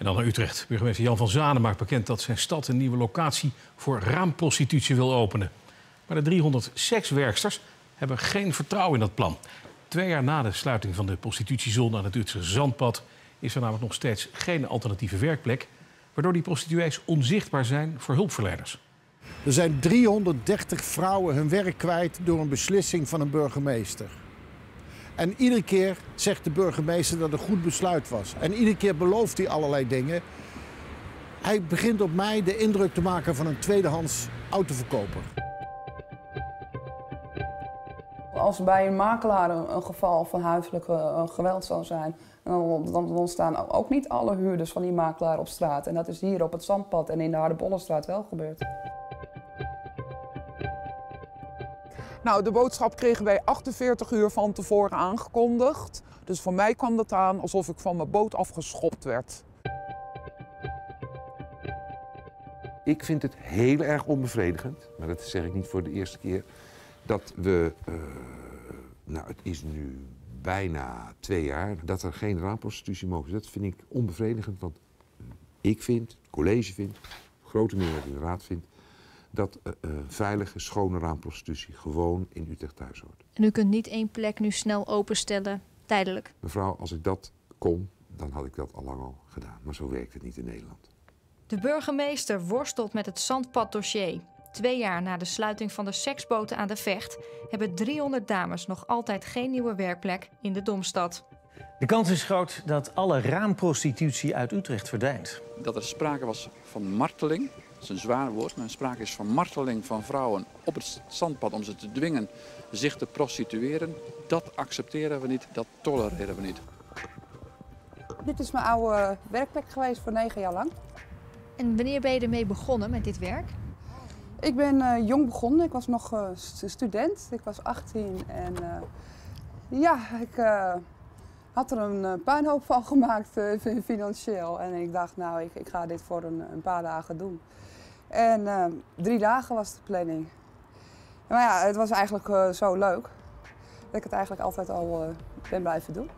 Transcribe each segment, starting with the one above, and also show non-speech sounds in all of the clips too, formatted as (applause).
En dan naar Utrecht. Burgemeester Jan van Zanen maakt bekend dat zijn stad een nieuwe locatie voor raamprostitutie wil openen. Maar de 300 sekswerksters hebben geen vertrouwen in dat plan. Twee jaar na de sluiting van de prostitutiezone aan het Utrechtse Zandpad is er namelijk nog steeds geen alternatieve werkplek, waardoor die prostituees onzichtbaar zijn voor hulpverleners. Er zijn 330 vrouwen hun werk kwijt door een beslissing van een burgemeester. En iedere keer zegt de burgemeester dat het een goed besluit was. En iedere keer belooft hij allerlei dingen. Hij begint op mij de indruk te maken van een tweedehands autoverkoper. Als bij een makelaar een, geval van huiselijk uh, geweld zou zijn, dan, dan, dan, staan ook niet alle huurders van die makelaar op straat. En dat is hier op het Zandpad en in de Hardebollenstraat wel gebeurd. Nou, de boodschap kregen wij 48 uur van tevoren aangekondigd. Dus voor mij kwam dat aan alsof ik van mijn boot afgeschopt werd. Ik vind het heel erg onbevredigend, maar dat zeg ik niet voor de eerste keer, dat we, uh, nou het is nu bijna twee jaar, dat er geen raamprostitutie mogen Dat vind ik onbevredigend, want ik vind, het college vindt, grote meerderheid in de raad vindt, dat uh, uh, veilige, schone raamprostitutie gewoon in Utrecht thuis hoort. En u kunt niet één plek nu snel openstellen, tijdelijk? Mevrouw, als ik dat kon, dan had ik dat al lang al gedaan. Maar zo werkt het niet in Nederland. De burgemeester worstelt met het zandpaddossier. Twee jaar na de sluiting van de seksboten aan de Vecht... hebben 300 dames nog altijd geen nieuwe werkplek in de Domstad. De kans is groot dat alle raamprostitutie uit Utrecht verdwijnt. Dat er sprake was van marteling, dat is een zwaar woord, maar sprake is van marteling van vrouwen op het zandpad om ze te dwingen zich te prostitueren. Dat accepteren we niet, dat tolereren we niet. Dit is mijn oude werkplek geweest voor negen jaar lang. En wanneer ben je ermee begonnen met dit werk? Ik ben uh, jong begonnen. Ik was nog uh, student. Ik was 18 en uh, ja, ik had er een puinhoop van gemaakt financieel. En ik dacht, nou, ik, ik ga dit voor een, een, paar dagen doen. En drie dagen was de planning. Maar ja, het was eigenlijk zo leuk dat ik het eigenlijk altijd al ben blijven doen.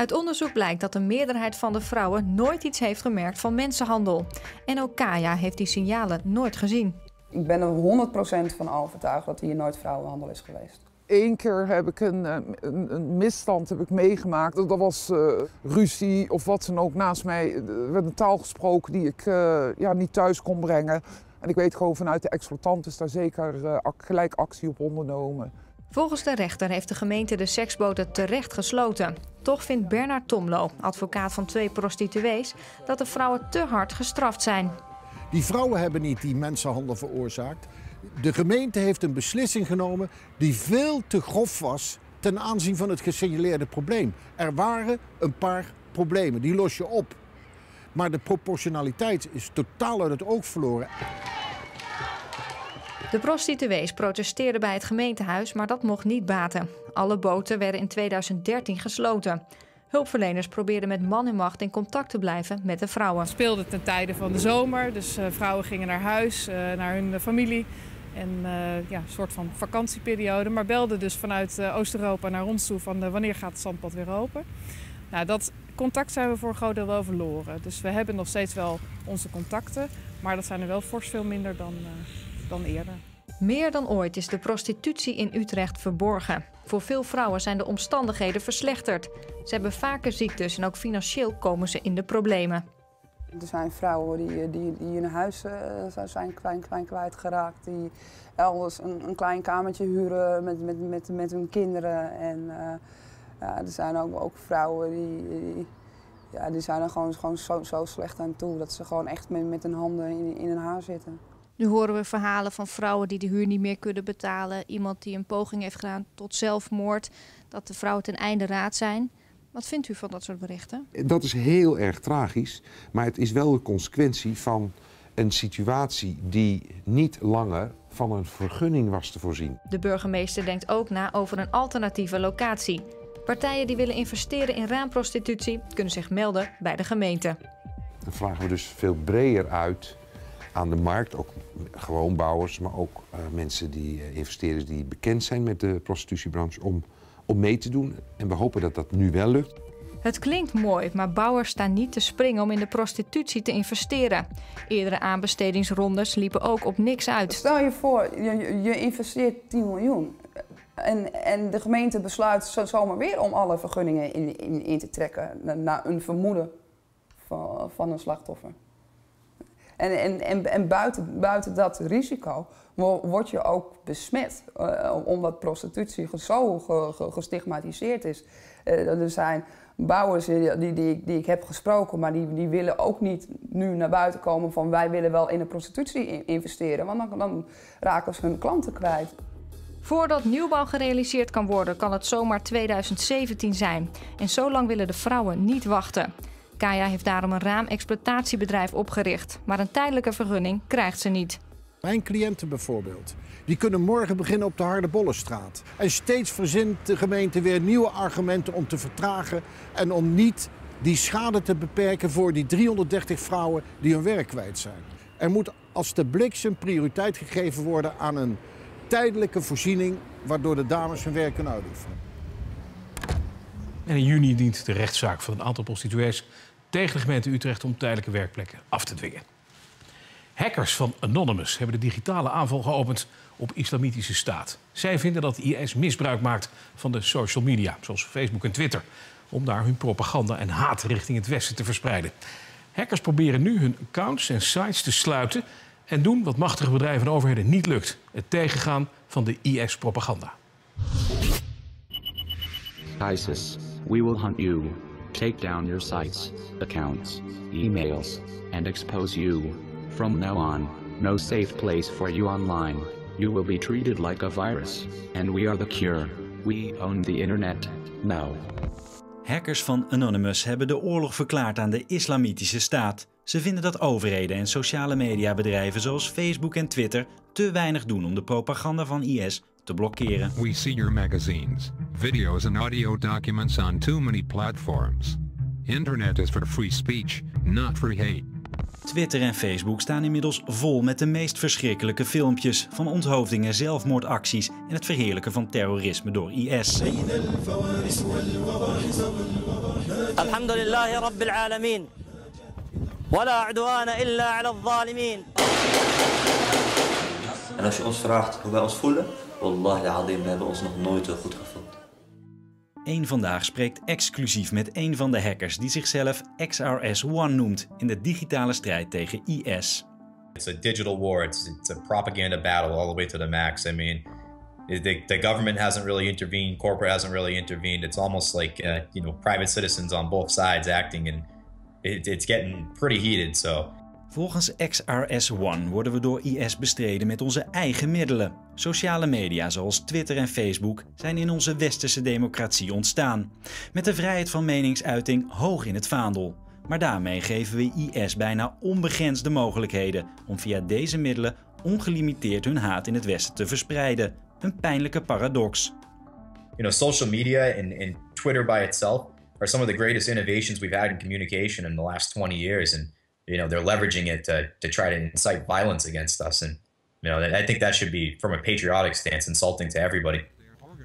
Uit onderzoek blijkt dat de meerderheid van de vrouwen nooit iets heeft gemerkt van mensenhandel. En ook Kaya heeft die signalen nooit gezien. Ik ben er 100% van overtuigd dat hier nooit vrouwenhandel is geweest. Eén keer heb ik een, een, een misstand heb ik meegemaakt. Dat was uh, ruzie of wat dan ook. Naast mij er werd een taal gesproken die ik uh, ja, niet thuis kon brengen. En ik weet gewoon vanuit de exploitant is daar zeker uh, gelijk actie op ondernomen. Volgens de rechter heeft de gemeente de seksboten terecht gesloten. Toch vindt Bernard Tomlo, advocaat van twee prostituees, dat de vrouwen te hard gestraft zijn. Die vrouwen hebben niet die mensenhandel veroorzaakt. De gemeente heeft een beslissing genomen die veel te grof was ten aanzien van het gesignaleerde probleem. Er waren een paar problemen, die los je op. Maar de proportionaliteit is totaal uit het oog verloren. De prostituees protesteerden bij het gemeentehuis, maar dat mocht niet baten. Alle boten werden in 2013 gesloten. Hulpverleners probeerden met man en macht in contact te blijven met de vrouwen. Het speelde ten tijde van de zomer, dus uh, vrouwen gingen naar huis, uh, naar hun familie. En uh, ja, een soort van vakantieperiode, maar belden dus vanuit Oost-Europa naar ons toe van wanneer gaat het zandpad weer open. Nou, dat contact zijn we voor een groot deel wel verloren. Dus we hebben nog steeds wel onze contacten, maar dat zijn er wel fors veel minder dan, dan eerder. Meer dan ooit is de prostitutie in Utrecht verborgen. Voor veel vrouwen zijn de omstandigheden verslechterd. Ze hebben vaker ziektes en ook financieel komen ze in de problemen. Er zijn vrouwen die, die, die hun huis uh, zijn kwijt, kwijt, kwijtgeraakt. Die elders een, een, klein kamertje huren met, met, met, met hun kinderen. En uh, ja, er zijn ook, ook vrouwen die, die, ja, die zijn er gewoon, gewoon zo, zo slecht aan toe. Dat ze gewoon echt met, met hun handen in, in hun haar zitten. Nu horen we verhalen van vrouwen die de huur niet meer kunnen betalen. Iemand die een poging heeft gedaan tot zelfmoord. Dat de vrouwen ten einde raad zijn. Wat vindt u van dat soort berichten? Dat is heel erg tragisch. Maar het is wel de consequentie van een situatie die niet langer van een vergunning was te voorzien. De burgemeester denkt ook na over een alternatieve locatie. Partijen die willen investeren in raamprostitutie kunnen zich melden bij de gemeente. Dan vragen we dus veel breder uit aan de markt. Ook gewoon bouwers, maar ook uh, mensen die uh, investeerders die bekend zijn met de prostitutiebranche om, om mee te doen. En we hopen dat dat nu wel lukt. Het klinkt mooi, maar bouwers staan niet te springen om in de prostitutie te investeren. Eerdere aanbestedingsrondes liepen ook op niks uit. Stel je voor, je, je investeert 10 miljoen. En, en de gemeente besluit zo, zomaar weer om alle vergunningen in, in, in te trekken naar een vermoeden van, van een slachtoffer. En, en, en, en buiten, buiten dat risico word je ook besmet, uh, omdat prostitutie zo gestigmatiseerd is. Uh, er zijn bouwers die, die, die, die, ik heb gesproken, maar die, die willen ook niet nu naar buiten komen van wij willen wel in de prostitutie investeren, want dan, dan raken ze hun klanten kwijt. Voordat nieuwbouw gerealiseerd kan worden, kan het zomaar 2017 zijn. En zo lang willen de vrouwen niet wachten. Kaya heeft daarom een raamexploitatiebedrijf opgericht, maar een tijdelijke vergunning krijgt ze niet. Mijn cliënten bijvoorbeeld, die kunnen morgen beginnen op de Harde Bollenstraat. En steeds verzint de gemeente weer nieuwe argumenten om te vertragen en om niet die schade te beperken voor die 330 vrouwen die hun werk kwijt zijn. Er moet als de bliksem prioriteit gegeven worden aan een tijdelijke voorziening waardoor de dames hun werk kunnen uitoefenen. En in juni dient de rechtszaak van een aantal prostituees tegen de gemeente Utrecht om tijdelijke werkplekken af te dwingen. Hackers van Anonymous hebben de digitale aanval geopend op islamitische staat. Zij vinden dat IS misbruik maakt van de social media, zoals Facebook en Twitter, om daar hun propaganda en haat richting het Westen te verspreiden. Hackers proberen nu hun accounts en sites te sluiten en doen wat machtige bedrijven en overheden niet lukt: het tegengaan van de IS-propaganda. ISIS, we will hunt you, take down your sites, accounts, emails, and expose you. From now on, no safe place for you online. You will be treated like a virus, and we are the cure. We own the internet, now. Hackers van Anonymous hebben de oorlog verklaard aan de Islamitische Staat. Ze vinden dat overheden en sociale mediabedrijven zoals Facebook en Twitter te weinig doen om de propaganda van IS te blokkeren. We see your magazines, videos and audio documents on too many platforms. Internet is for free speech, not for hate. Twitter en Facebook staan inmiddels vol met de meest verschrikkelijke filmpjes van onthoofdingen, zelfmoordacties en het verheerlijken van terrorisme door IS. Alhamdulillah rabbil alamin. Wala illa ala En als je ons vraagt hoe wij ons voelen, wallahi al-azim, we hebben ons nog nooit zo goed gevoeld. Eén Vandaag spreekt exclusief met een van de hackers die zichzelf XRS-One noemt in de digitale strijd tegen IS. It's a digital war. It's, it's a propaganda battle all the way to the max. I mean, the, the government hasn't really intervened. Corporate hasn't really intervened. It's almost like uh, you know private citizens on both sides acting, and it, it's getting pretty heated. So Volgens XRS-One worden we door IS bestreden met onze eigen middelen. Sociale media zoals Twitter en Facebook zijn in onze westerse democratie ontstaan. Met de vrijheid van meningsuiting hoog in het vaandel. Maar daarmee geven we IS bijna onbegrensde mogelijkheden om via deze middelen ongelimiteerd hun haat in het Westen te verspreiden. Een pijnlijke paradox. You know, social media and, Twitter by itself are some of the greatest innovations we've had in communication in the last 20 years. And you know they're leveraging it to to try incite violence against us and you know I think that should be from a patriotic stance insulting to everybody.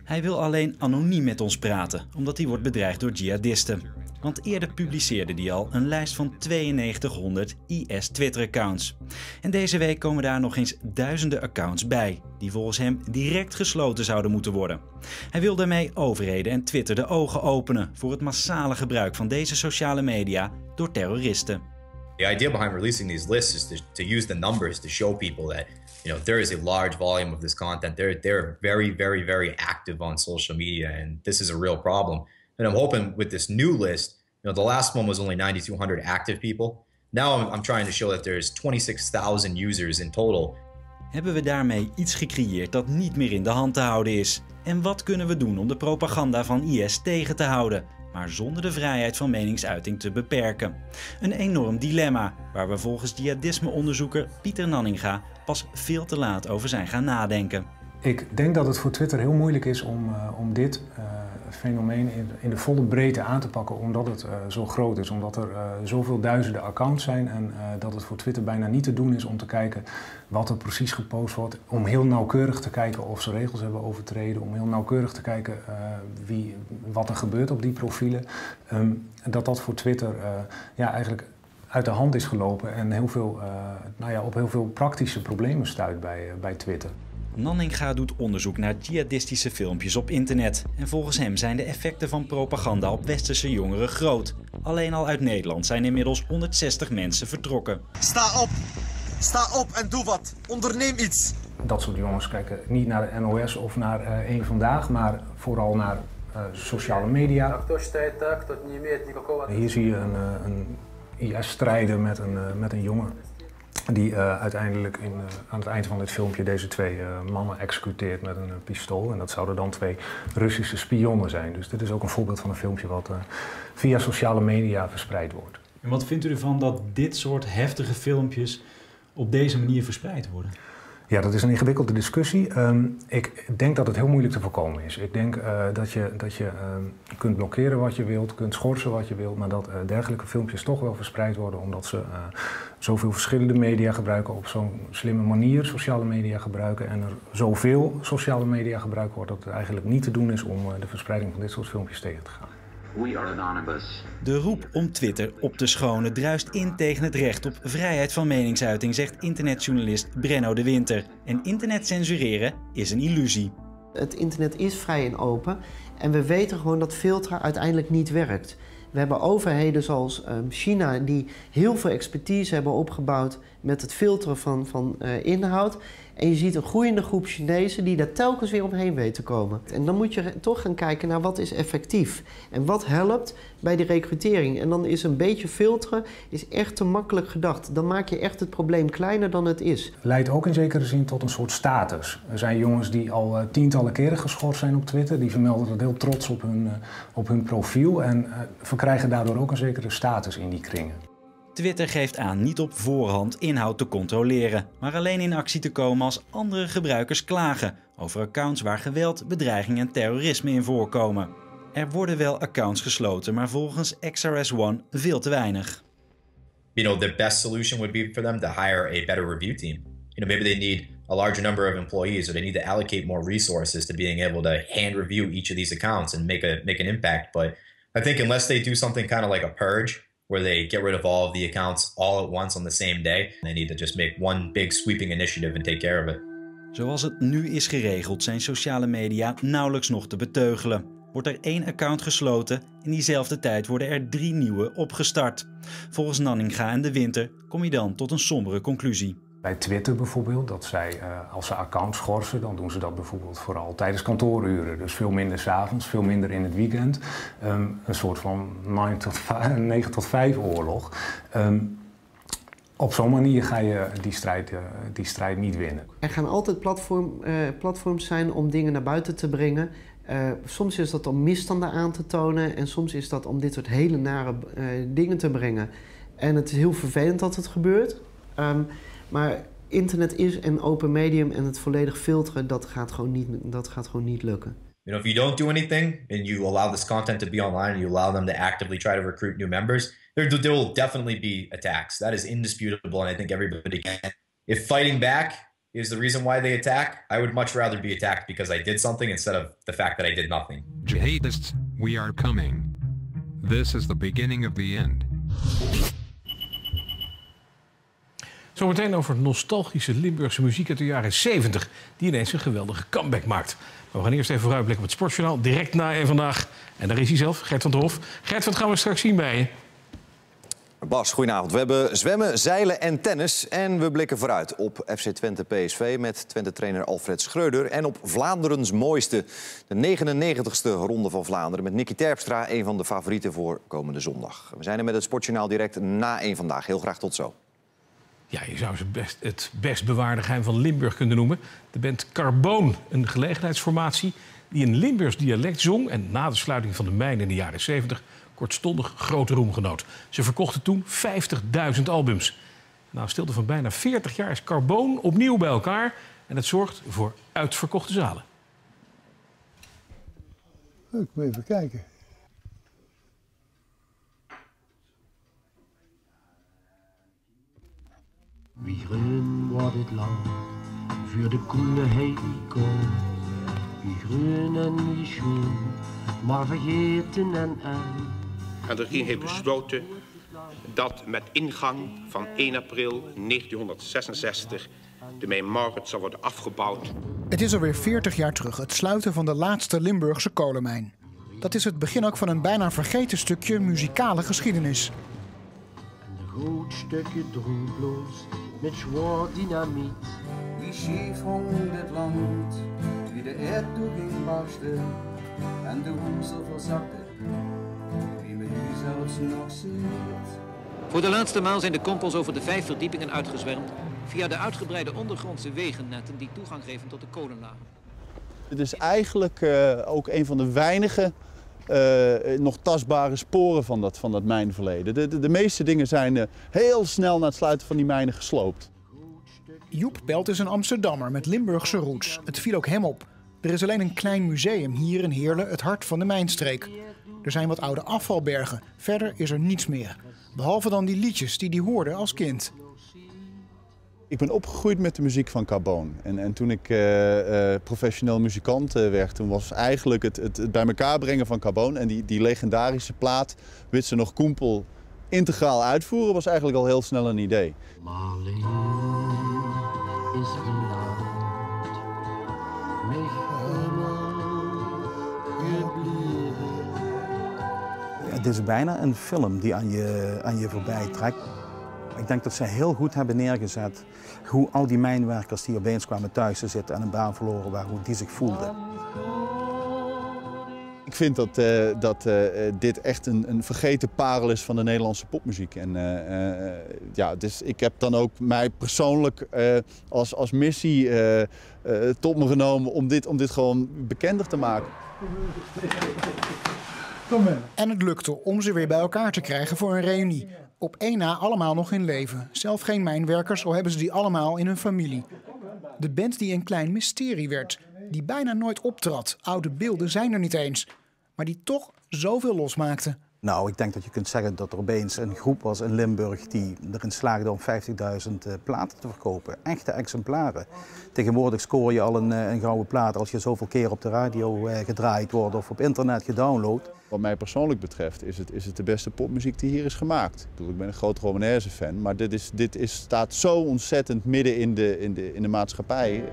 Hij wil alleen anoniem met ons praten, omdat hij wordt bedreigd door jihadisten. Want eerder publiceerde hij al een lijst van 9200 IS Twitter-accounts. En deze week komen daar nog eens duizenden accounts bij, die volgens hem direct gesloten zouden moeten worden. Hij wil daarmee overheden en Twitter de ogen openen voor het massale gebruik van deze sociale media door terroristen. The idea behind releasing these lists is to, to use the numbers to show people that you know there is a large volume of this content. They're they're very very very active on social media, and this is a real problem. And I'm hoping with this new list, you know, the last one was only 9,200 active people. Now I'm, I'm trying to show that there's 26,000 users in total. Hebben we daarmee iets gecreëerd dat niet meer in de hand te houden is? En wat kunnen we doen om de propaganda van IS tegen te houden? Maar zonder de vrijheid van meningsuiting te beperken. Een enorm dilemma waar we volgens jihadisme-onderzoeker Pieter Nanninga pas veel te laat over zijn gaan nadenken. Ik denk dat het voor Twitter heel moeilijk is om, uh, om dit uh, fenomeen in, in, de volle breedte aan te pakken, omdat het uh, zo groot is. Omdat er uh, zoveel duizenden accounts zijn en uh, dat het voor Twitter bijna niet te doen is om te kijken wat er precies gepost wordt. Om heel nauwkeurig te kijken of ze regels hebben overtreden. Om heel nauwkeurig te kijken wie, wat er gebeurt op die profielen. Um, dat dat voor Twitter ja, eigenlijk uit de hand is gelopen en heel veel, nou ja, op heel veel praktische problemen stuit bij, bij Twitter. Nanninga doet onderzoek naar jihadistische filmpjes op internet. En volgens hem zijn de effecten van propaganda op westerse jongeren groot. Alleen al uit Nederland zijn inmiddels 160 mensen vertrokken. Sta op! Sta op en doe wat! Onderneem iets! Dat soort jongens kijken niet naar de NOS of naar uh, Eén Vandaag, maar vooral naar uh, sociale media. Hier zie je een, uh, een IS-strijder met een, met een jongen die uh, uiteindelijk in, uh, aan het eind van dit filmpje deze twee uh, mannen executeert met een pistool. En dat zouden dan twee Russische spionnen zijn. Dus dit is ook een voorbeeld van een filmpje wat via sociale media verspreid wordt. En wat vindt u ervan dat dit soort heftige filmpjes op deze manier verspreid worden? Ja, dat is een ingewikkelde discussie. Um, ik denk dat het heel moeilijk te voorkomen is. Ik denk uh, dat je, dat je uh, kunt blokkeren wat je wilt, kunt schorsen wat je wilt, maar dat uh, dergelijke filmpjes toch wel verspreid worden omdat ze zoveel verschillende media gebruiken op zo'n slimme manier, sociale media gebruiken en er zoveel sociale media gebruikt wordt dat het eigenlijk niet te doen is om de verspreiding van dit soort filmpjes tegen te gaan. We are anonymous. De roep om Twitter op te schonen druist in tegen het recht op vrijheid van meningsuiting, zegt internetjournalist Brenno de Winter. En internet censureren is een illusie. Het internet is vrij en open en we weten gewoon dat filteren uiteindelijk niet werkt. We hebben overheden zoals um, China die heel veel expertise hebben opgebouwd met het filteren van, van uh, inhoud. En je ziet een groeiende groep Chinezen die daar telkens weer omheen weten te komen. En dan moet je toch gaan kijken naar wat is effectief. En wat helpt bij de recrutering. En dan is een beetje filteren is echt te makkelijk gedacht. Dan maak je echt het probleem kleiner dan het is. Leidt ook in zekere zin tot een soort status. Er zijn jongens die al uh, tientallen keren geschorst zijn op Twitter. Die vermelden dat heel trots op hun, uh, op hun profiel. En verkrijgen daardoor ook een zekere status in die kringen. Twitter geeft aan niet op voorhand inhoud te controleren, maar alleen in actie te komen als andere gebruikers klagen over accounts waar geweld, bedreiging en terrorisme in voorkomen. Er worden wel accounts gesloten, maar volgens XRS-One veel te weinig. You know, the best solution would be for them to hire a better review team. You know, maybe they need a larger number of employees or they need to allocate more resources to being able to hand review each of these accounts and make a make an impact. But I think unless they do something kind of like a purge where they get rid of all of the accounts all at once on the same day. They need to just make one big sweeping initiative and take care of it. Zoals het nu is geregeld zijn sociale media nauwelijks nog te beteugelen. Wordt er één account gesloten, in diezelfde tijd worden er drie nieuwe opgestart. Volgens Nanninga en de Winter kom je dan tot een sombere conclusie. Bij Twitter bijvoorbeeld, dat zij uh, als ze accounts schorsen, dan doen ze dat bijvoorbeeld vooral tijdens kantooruren. Dus veel minder s'avonds, veel minder in het weekend. Um, een soort van 9 tot 5, 9 (laughs) tot 5 oorlog. Um, op zo'n manier ga je die strijd, uh, die strijd niet winnen. Er gaan altijd platform, uh, platforms zijn om dingen naar buiten te brengen. Soms is dat om misstanden aan te tonen en soms is dat om dit soort hele nare dingen te brengen. En het is heel vervelend dat het gebeurt. Um, maar internet is een open medium en het volledig filteren, dat gaat gewoon niet, dat gaat gewoon niet lukken. You know, if you don't do anything and you allow this content to be online and you allow them to actively try to recruit new members, there, there will definitely be attacks. That is indisputable, and I think everybody can. If fighting back is the reason why they attack, I would much rather be attacked because I did something instead of the fact that I did nothing. Jihadists, we are coming. This is the beginning of the end. Zometeen over nostalgische Limburgse muziek uit de jaren 70, die ineens een geweldige comeback maakt. Maar we gaan eerst even vooruitblikken op het Sportjournaal, direct na en vandaag. En daar is hij zelf, Gert van der Hof. Gert, wat gaan we straks zien bij je? Bas, goedenavond. We hebben zwemmen, zeilen en tennis. En we blikken vooruit op FC Twente PSV met Twente-trainer Alfred Schreuder. En op Vlaanderens mooiste, de 99ste ronde van Vlaanderen... met Nicky Terpstra, een van de favorieten voor komende zondag. We zijn er met het Sportjournaal direct na één vandaag. Heel graag tot zo. Ja, je zou ze best het best bewaarde geheim van Limburg kunnen noemen. De band Carboon, een gelegenheidsformatie die een Limburgs dialect zong... en na de sluiting van de mijn in de jaren 70 kortstondig grote roem genoot. Ze verkochten toen 50.000 albums. Nou, stilte van bijna 40 jaar is Carboon opnieuw bij elkaar... en het zorgt voor uitverkochte zalen. Ik moet even kijken. Wie groen wordt het land voor de koele heiko. Wie groen en wie schoon, maar vergeten en en. En de regering heeft besloten dat met ingang van 1 april 1966 de Mijnmarkt zal worden afgebouwd. Het is alweer 40 jaar terug, het sluiten van de laatste Limburgse kolenmijn. Dat is het begin ook van een bijna vergeten stukje muzikale geschiedenis. Een groot stukje droomloos met zwaar dynamiet. Wie schief hong dit land, wie de aardtoeging barsten en de hoemsel verzakte, wie me nu zelfs nog ziet. Voor de laatste maal zijn de kompels over de vijf verdiepingen uitgezwermd via de uitgebreide ondergrondse wegennetten die toegang geven tot de kolenlagen. Het is eigenlijk uh, ook een van de weinige uh, nog tastbare sporen van dat, van dat mijnverleden. De, de, de meeste dingen zijn uh, heel snel na het sluiten van die mijnen gesloopt. Joep Pelt is een Amsterdammer met Limburgse roots. Het viel ook hem op. Er is alleen een klein museum hier in Heerlen, het hart van de mijnstreek. Er zijn wat oude afvalbergen. Verder is er niets meer. Behalve dan die liedjes die hij hoorde als kind. Ik ben opgegroeid met de muziek van Carbone. En, en toen ik uh, uh, professioneel muzikant uh, werd, toen was eigenlijk het, het, het, bij elkaar brengen van Carbone en die, die legendarische plaat Witse nog Koempel integraal uitvoeren, was eigenlijk al heel snel een idee. Marleen is Het is bijna een film die aan je, aan je voorbij trekt. Ik denk dat ze heel goed hebben neergezet hoe al die mijnwerkers die opeens kwamen thuis te zitten en een baan verloren waren, hoe die zich voelden. Ik vind dat, uh, dat uh, dit echt een, een, vergeten parel is van de Nederlandse popmuziek. En uh, ja, dus ik heb dan ook mij persoonlijk als, als missie tot me genomen om dit, om dit gewoon bekender te maken. En het lukte om ze weer bij elkaar te krijgen voor een reunie. Op één na allemaal nog in leven. Zelf geen mijnwerkers, al hebben ze die allemaal in hun familie. De band die een klein mysterie werd, die bijna nooit optrad. Oude beelden zijn er niet eens, maar die toch zoveel losmaakte. Nou, ik denk dat je kunt zeggen dat er opeens een groep was in Limburg die erin slaagde om 50.000 platen te verkopen. Echte exemplaren. Tegenwoordig scoor je al een, een gouden plaat als je zoveel keer op de radio gedraaid wordt of op internet gedownload. Wat mij persoonlijk betreft is het, is het de beste popmuziek die hier is gemaakt. Ik, bedoel, ik ben een groot Romanesque fan, maar dit, is, dit is, staat zo ontzettend midden in de, in de, in de maatschappij.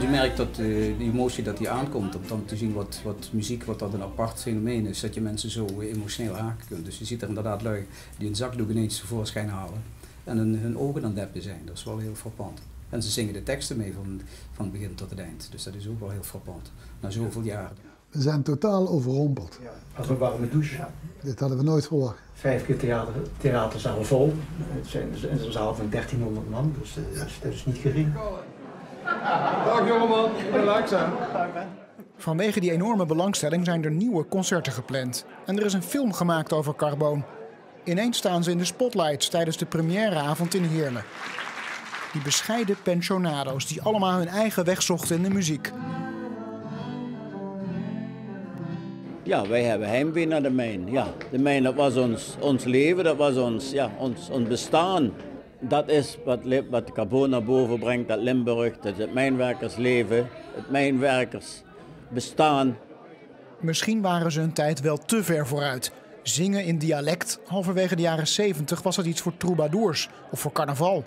Je merkt dat uh, die emotie dat die aankomt, om dan te zien wat, wat muziek, wat dat een apart fenomeen is, dat je mensen zo emotioneel haken kunt. Dus je ziet er inderdaad lui die een zakdoek ineens tevoorschijn halen en hun, hun ogen aan deppen zijn. Dat is wel heel frappant. En ze zingen de teksten mee van, van het begin tot het eind. Dus dat is ook wel heel frappant, na zoveel jaren. We zijn totaal overrompeld. Ja, als een warme douche. Ja. Dit hadden we nooit verwacht. Vijf keer theater, theaterzaal vol. Het is een zaal van 1300 man, dus dat is, dat is niet gering. (laughs) Dag jongeman, relaxen. Vanwege die enorme belangstelling zijn er nieuwe concerten gepland. En er is een film gemaakt over Carboon. Ineens staan ze in de spotlights tijdens de premièreavond in Heerlen. Die bescheiden pensionado's die allemaal hun eigen weg zochten in de muziek. Ja, wij hebben heimwee naar de mijn. Ja, de mijn, dat was ons, ons leven, dat was ons, ja, ons, ons bestaan. Dat is wat, wat de Carbon naar boven brengt, dat Limburg, dat het mijnwerkersleven, het mijnwerkersbestaan. Misschien waren ze een tijd wel te ver vooruit. Zingen in dialect, halverwege de jaren 70 was dat iets voor troubadours of voor carnaval.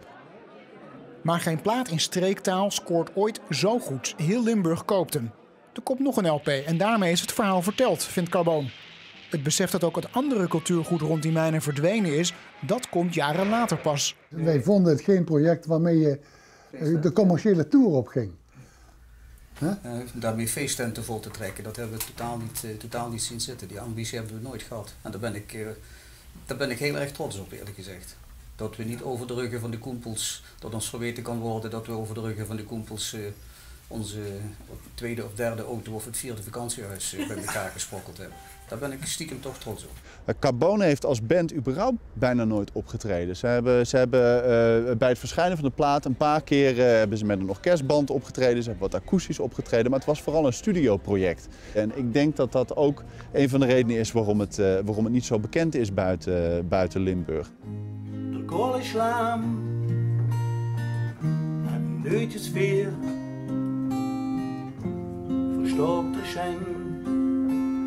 Maar geen plaat in streektaal scoort ooit zo goed. Heel Limburg koopt hem. Er komt nog een LP en daarmee is het verhaal verteld, vindt Carbon. Het besef dat ook het andere cultuurgoed rond die mijnen verdwenen is, dat komt jaren later pas. Wij vonden het geen project waarmee je de commerciële tour op ging. Huh? Uh, daarmee feesttenten vol te trekken, dat hebben we totaal niet, uh, totaal niet zien zitten. Die ambitie hebben we nooit gehad. En daar ben, ik, uh, daar ben ik heel erg trots op, eerlijk gezegd. Dat we niet over de ruggen van de koempels, dat ons verweten kan worden dat we over de ruggen van de koempels onze tweede of derde auto of het vierde vakantiehuis (laughs) bij elkaar gesprokkeld hebben. Daar ben ik stiekem toch trots op. Carbone heeft als band überhaupt bijna nooit opgetreden. Ze hebben, ze hebben uh, bij het verschijnen van de plaat een paar keer uh, hebben ze met een orkestband opgetreden. Ze hebben wat akoestisch opgetreden, maar het was vooral een studioproject. En ik denk dat dat ook een van de redenen is waarom het, uh, waarom het niet zo bekend is buiten, buiten Limburg. De koolslaan, neutjes weer, verstookte schenk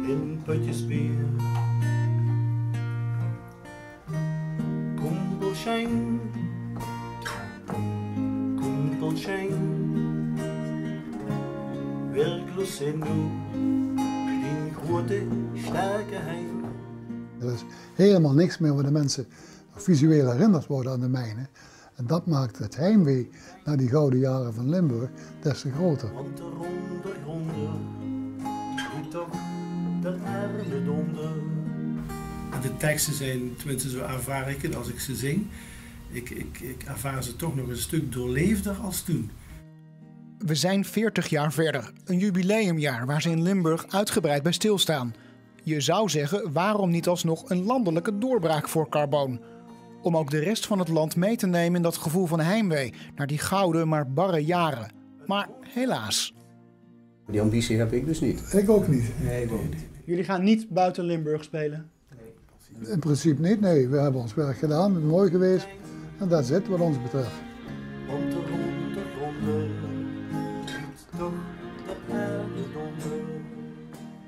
in putjesbier. Kumpelschein, kumpelschein, werkloos in nu, die grote sterke heim. Er is helemaal niks meer waar de mensen visueel herinnerd worden aan de mijnen. En dat maakt het heimwee naar die gouden jaren van Limburg des te groter. Want de ronde ronde, de aarde donder. De teksten zijn, tenminste zo ervaar ik het als ik ze zing, ik, ik, ik ervaar ze toch nog een stuk doorleefder als toen. We zijn 40 jaar verder, een jubileumjaar waar ze in Limburg uitgebreid bij stilstaan. Je zou zeggen, waarom niet alsnog een landelijke doorbraak voor Carboon? Om ook de rest van het land mee te nemen in dat gevoel van heimwee naar die gouden maar barre jaren. Maar helaas. Die ambitie heb ik dus niet. Ik ook niet. Nee, ik ook niet. Jullie gaan niet buiten Limburg spelen? In principe niet, nee. We hebben ons werk gedaan, het is mooi geweest. En dat is het wat ons betreft. Want de ronde ronde, toch de aarde donder.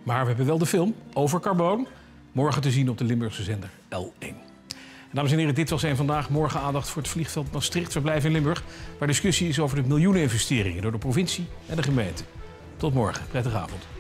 Maar we hebben wel de film over Carboon. Morgen te zien op de Limburgse zender L1. En dames en heren, dit was een vandaag. Morgen aandacht voor het vliegveld Maastricht verblijf in Limburg. Waar discussie is over de miljoeneninvesteringen door de provincie en de gemeente. Tot morgen. Prettige avond.